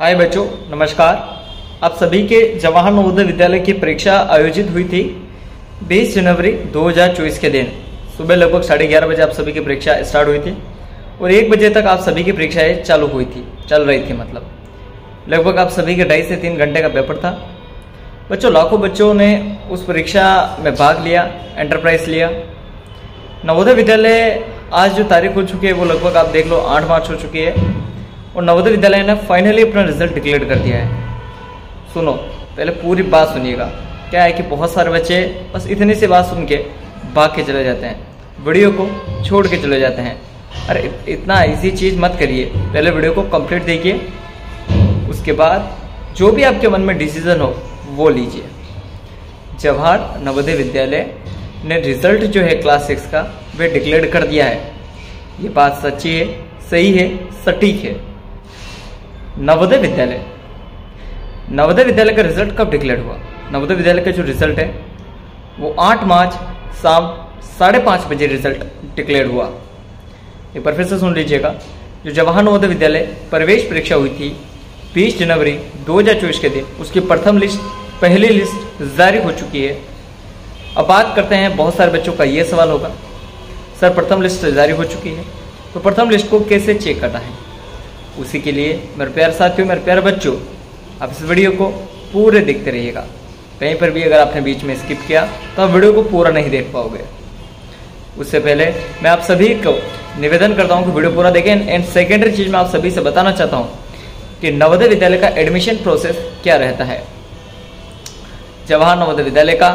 हाय बच्चों, नमस्कार। आप सभी के जवाहर नवोदय विद्यालय की परीक्षा आयोजित हुई थी 20 जनवरी 2024 के दिन। सुबह लगभग साढ़े ग्यारह बजे आप सभी की परीक्षा स्टार्ट हुई थी और एक बजे तक आप सभी की परीक्षाएँ चालू हुई थी, चल रही थी मतलब। लगभग आप सभी के ढाई से तीन घंटे का पेपर था। बच्चों, लाखों बच्चों ने उस परीक्षा में भाग लिया एंटरप्राइज लिया। नवोदय विद्यालय आज जो तारीख हो चुकी है, वो लगभग आप देख लो, आठ मार्च हो चुकी है। और नवोदय विद्यालय ने फाइनली अपना रिज़ल्ट डिक्लेयर कर दिया है। सुनो, पहले पूरी बात सुनिएगा। क्या है कि बहुत सारे बच्चे बस इतनी सी बात सुन के भाग के चले जाते हैं। वीडियो को छोड़ के चले जाते हैं। अरे, इतना इजी चीज़ मत करिए। पहले वीडियो को कंप्लीट देखिए। उसके बाद जो भी आपके मन में डिसीज़न हो, वो लीजिए। जवाहर नवोदय विद्यालय ने रिज़ल्ट जो है क्लास सिक्स का, वे डिक्लेयर कर दिया है। ये बात सच्ची है, सही है, सटीक है। नवोदय विद्यालय। नवोदय विद्यालय का रिज़ल्ट कब डिक्लेयर हुआ? नवोदय विद्यालय का जो रिज़ल्ट है, वो 8 मार्च शाम साढ़े पाँच बजे रिज़ल्ट डिक्लेयर हुआ। एक बार फिर से सुन लीजिएगा। जो जवाहर नवोदय विद्यालय प्रवेश परीक्षा हुई थी 20 जनवरी 2024 के दिन, उसकी प्रथम लिस्ट, पहली लिस्ट जारी हो चुकी है। अब बात करते हैं, बहुत सारे बच्चों का ये सवाल होगा। सर, प्रथम लिस्ट जारी हो चुकी है। तो प्रथम लिस्ट को कैसे चेक करना है? उसी के लिए मेरे प्यार साथियों, मेरे प्यारे बच्चों, आप इस वीडियो को पूरे देखते रहिएगा। कहीं पर भी अगर आपने बीच में स्किप किया तो आप वीडियो को पूरा नहीं देख पाओगे। उससे पहले मैं आप सभी को निवेदन करता हूँ कि वीडियो पूरा देखें। एंड सेकेंडरी चीज़ मैं आप सभी से बताना चाहता हूँ कि नवोदय विद्यालय का एडमिशन प्रोसेस क्या रहता है। जवाहर नवोदय विद्यालय का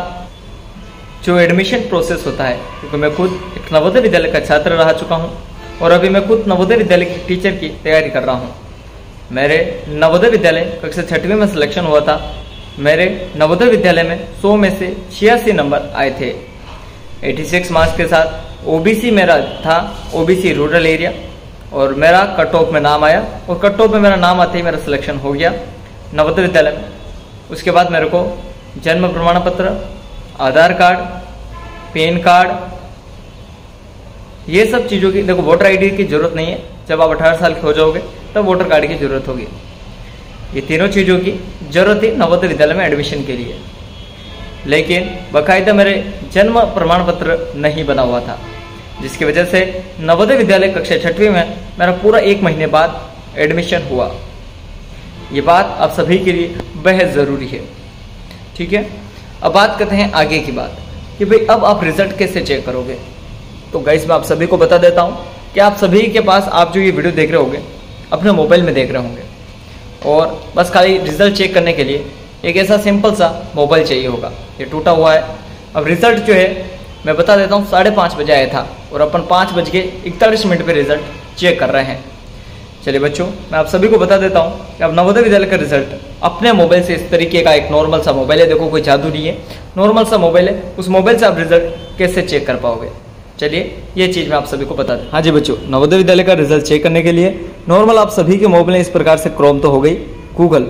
जो एडमिशन प्रोसेस होता है, क्योंकि मैं खुद एक नवोदय विद्यालय का छात्र रह चुका हूँ। और अभी मैं खुद नवोदय विद्यालय की टीचर की तैयारी कर रहा हूँ। मेरे नवोदय विद्यालय कक्षा छठवीं में सिलेक्शन हुआ था। मेरे नवोदय विद्यालय में 100 में से छियासी नंबर आए थे। 86 मार्क्स के साथ ओबीसी मेरा था ओबीसी रूरल एरिया और मेरा कट ऑफ़ में नाम आया और कट ऑफ़ में मेरा नाम आते ही मेरा सिलेक्शन हो गया नवोदय विद्यालय में। उसके बाद मेरे को जन्म प्रमाण पत्र आधार कार्ड, पैन कार्ड ये सब चीज़ों की, देखो वोटर आईडी की ज़रूरत नहीं है। जब आप 18 साल के हो जाओगे, तब वोटर कार्ड की ज़रूरत होगी। ये तीनों चीज़ों की ज़रूरत थी नवोदय विद्यालय में एडमिशन के लिए। लेकिन बाकायदा मेरे जन्म प्रमाण पत्र नहीं बना हुआ था, जिसकी वजह से नवोदय विद्यालय कक्षा छठवीं में मेरा पूरा एक महीने बाद एडमिशन हुआ। ये बात आप सभी के लिए बेहद ज़रूरी है। ठीक है? अब बात करते हैं आगे की बात, कि भाई अब आप रिज़ल्ट कैसे चेक करोगे? तो गाइस मैं आप सभी को बता देता हूँ कि आप सभी के पास आप जो ये वीडियो देख रहे होंगे, अपने मोबाइल में देख रहे होंगे। और बस खाली रिज़ल्ट चेक करने के लिए एक ऐसा सिंपल सा मोबाइल चाहिए होगा। ये टूटा हुआ है। अब रिज़ल्ट जो है, मैं बता देता हूँ, साढ़े पाँच बजे आया था और अपन पाँच बज के इकतालीस मिनट पे रिज़ल्ट चेक कर रहे हैं। चलिए बच्चों, मैं आप सभी को बता देता हूँ कि अब नवोदय विद्यालय का रिज़ल्ट अपने मोबाइल से इस तरीके का एक नॉर्मल सा मोबाइल है। देखो, कोई जादू नहीं है। नॉर्मल सा मोबाइल है। उस मोबाइल से आप रिज़ल्ट कैसे चेक कर पाओगे? चलिए, ये चीज़ मैं आप सभी को बता दें हाँ जी बच्चों, नवोदय विद्यालय का रिज़ल्ट चेक करने के लिए नॉर्मल आप सभी के मोबाइल इस प्रकार से क्रोम तो हो गई गूगल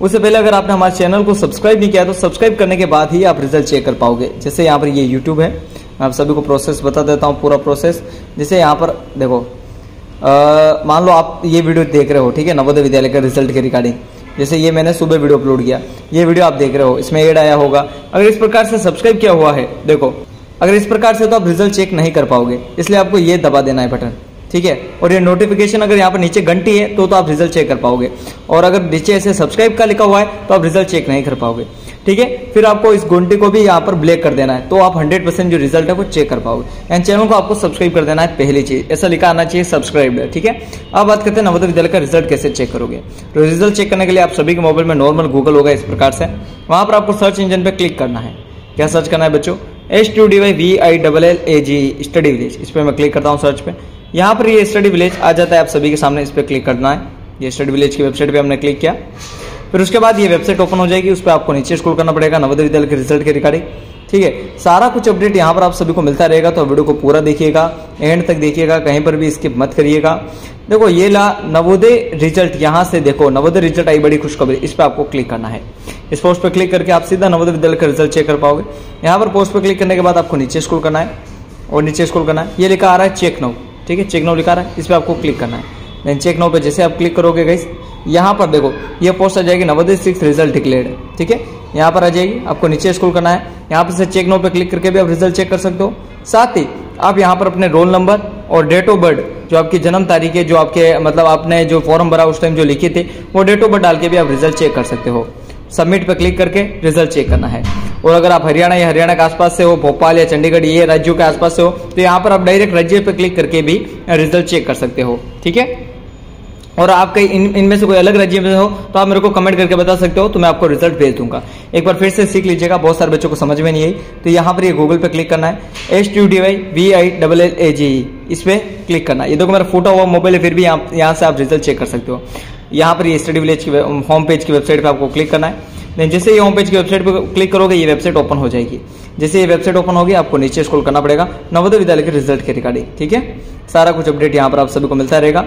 उससे पहले अगर आपने हमारे चैनल को सब्सक्राइब नहीं किया तो सब्सक्राइब करने के बाद ही आप रिज़ल्ट चेक कर पाओगे। जैसे यहाँ पर ये यूट्यूब है, मैं आप सभी को प्रोसेस बता देता हूँ पूरा प्रोसेस जैसे यहाँ पर, देखो मान लो आप ये वीडियो देख रहे हो, ठीक है, नवोदय विद्यालय का रिज़ल्ट के रिगार्डिंग जैसे ये मैंने सुबह वीडियो अपलोड किया, ये वीडियो आप देख रहे हो, इसमें एड आया होगा। अगर इस प्रकार से सब्सक्राइब किया हुआ है, देखो अगर इस प्रकार से तो आप रिज़ल्ट चेक नहीं कर पाओगे। इसलिए आपको ये दबा देना है बटन ठीक है? और ये नोटिफिकेशन अगर यहाँ पर नीचे घंटी है तो तो आप रिज़ल्ट चेक कर पाओगे। और अगर नीचे ऐसे सब्सक्राइब का लिखा हुआ है तो आप रिज़ल्ट चेक नहीं कर पाओगे, ठीक है? फिर आपको इस घंटी को भी यहाँ पर ब्लैक कर देना है तो आप 100 परसेंट जो रिज़ल्ट है वो चेक कर पाओगे। एंड चैनल को आपको सब्सक्राइब कर देना है पहली चीज़। ऐसा लिखा आना चाहिए सब्सक्राइब ठीक है? अब बात करते हैं नवोदय विद्यालय का रिज़ल्ट कैसे चेक करोगे। तो रिज़ल्ट चेक करने के लिए आप सभी के मोबाइल में नॉर्मल गूगल होगा इस प्रकार से। वहाँ पर आपको सर्च इंजन पर क्लिक करना है। क्या सर्च करना है बच्चों? H two D Y V I double L A G study village इस पर मैं क्लिक करता हूँ सर्च पे। यहाँ पर ये स्टडी विलेज आ जाता है आप सभी के सामने। इस पर क्लिक करना है। ये स्टडी विलेज की वेबसाइट पर हमने क्लिक किया। फिर उसके बाद ये वेबसाइट ओपन हो जाएगी, उस पर आपको नीचे स्क्रॉल करना पड़ेगा, नवोदय विद्यालय के रिज़ल्ट के रिगार्डिंग ठीक है? सारा कुछ अपडेट यहाँ पर आप सभी को मिलता रहेगा तो वीडियो को पूरा देखिएगा एंड तक देखिएगा, कहीं पर भी स्किप मत करिएगा। देखो, ये ला नवोदय रिज़ल्ट यहाँ से देखो, नवोदय रिज़ल्ट आई बड़ी खुशखबरी, इस पर आपको क्लिक करना है। इस पोस्ट पर क्लिक करके आप सीधा नवोदय विद्यालय का रिज़ल्ट चेक कर पाओगे। यहाँ पर पोस्ट पर क्लिक करने के बाद आपको नीचे स्क्रॉल करना है, और नीचे स्क्रॉल करना है। ये लिखा आ रहा है चेक नाउ ठीक है? चेक नाउ लिखा रहा है, इस पर आपको क्लिक करना है। देन चेक नाउ पे जैसे आप क्लिक करोगे गाइस यहाँ पर देखो, ये पोस्ट आ जाएगी नवोदय सिक्स रिज़ल्ट डिक्लेयर्ड ठीक है? यहाँ पर आ जाएगी, आपको नीचे स्क्रॉल करना है। यहाँ पर से चेक नाउ पे क्लिक करके भी आप रिज़ल्ट चेक कर सकते हो। साथ ही, आप यहाँ पर अपने रोल नंबर और डेट ऑफ़ बर्थ जो आपकी जन्म तारीख है, जो आपके मतलब आपने जो फॉर्म भरा उस टाइम जो लिखे थे, वो डेट ऑफ़ बर्थ डाल के भी आप रिज़ल्ट चेक कर सकते हो। सबमिट पर क्लिक करके रिज़ल्ट चेक करना है। और अगर आप हरियाणा, या हरियाणा के आसपास से हो, भोपाल, या चंडीगढ़, ये राज्यों के आसपास से हो तो यहाँ पर आप डायरेक्ट राज्य पे क्लिक करके भी रिज़ल्ट चेक कर सकते हो, ठीक है? और आप कहीं इन, इनमें से कोई अलग राज्य में हो तो आप मेरे को कमेंट करके बता सकते हो तो मैं आपको रिज़ल्ट भेज दूँगा। एक बार फिर से सीख लीजिएगा, बहुत सारे बच्चों को समझ में नहीं आई तो यहाँ पर ये गूगल पे क्लिक करना है। H two D Y V I double L A G इस पर क्लिक करना है। ये देखो, मेरा फ़ोटो हुआ मोबाइल है, फिर भी यहाँ यहाँ से आप रिज़ल्ट चेक कर सकते हो। यहाँ पर ये स्टडी विलेज की होम पेज की वेबसाइट पर आपको क्लिक करना है। देन जैसे ये होम पेज की वेबसाइट पर क्लिक करोगे, ये वेबसाइट ओपन हो जाएगी। जैसे ये वेबसाइट ओपन होगी, आपको नीचे स्क्रॉल करना पड़ेगा। नवोदय विद्यालय के रिज़ल्ट के रिगार्डिंग ठीक है? सारा कुछ अपडेट यहाँ पर आप सभी को मिलता रहेगा।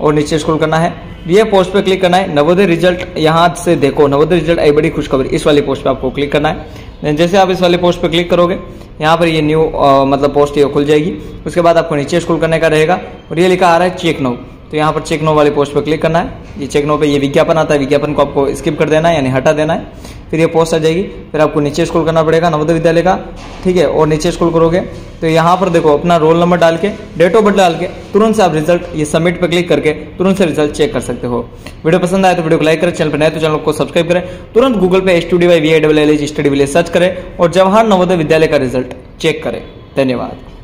और नीचे स्क्रॉल करना है। ये पोस्ट पे क्लिक करना है। नवोदय रिज़ल्ट यहाँ से देखो। नवोदय रिज़ल्ट आई बड़ी खुशखबरी। इस वाली पोस्ट पे आपको क्लिक करना है। जैसे आप इस वाले पोस्ट पे क्लिक करोगे, यहाँ पर ये न्यू मतलब पोस्ट ये खुल जाएगी। उसके बाद आपको नीचे स्कूल करने का रहेगा। और ये लिखा आ रहा है चेक नो तो यहाँ पर चेक नो वाले पोस्ट पर क्लिक करना है। ये चेक नो पे ये विज्ञापन आता है, विज्ञापन को आपको स्किप कर देना है, यानी हटा देना है। फिर ये पोस्ट आ जाएगी, फिर आपको नीचे स्क्रॉल करना पड़ेगा, नवोदय विद्यालय का, ठीक है? और नीचे स्क्रॉल करोगे तो यहाँ पर देखो, अपना रोल नंबर डाल के डेट ऑफ़ बर्थ डाल के, तुरंत से आप रिज़ल्ट ये सबमिट पर क्लिक करके, तुरंत से रिज़ल्ट चेक कर सकते हो। वीडियो पसंद आए तो वीडियो को लाइक करें, चैनल पर नए तो चैनल को सब्सक्राइब करें। तुरंत गूगल पे H two Y V I double L H study search करें और जवाहर नवोदय विद्यालय का रिज़ल्ट चेक करें। धन्यवाद।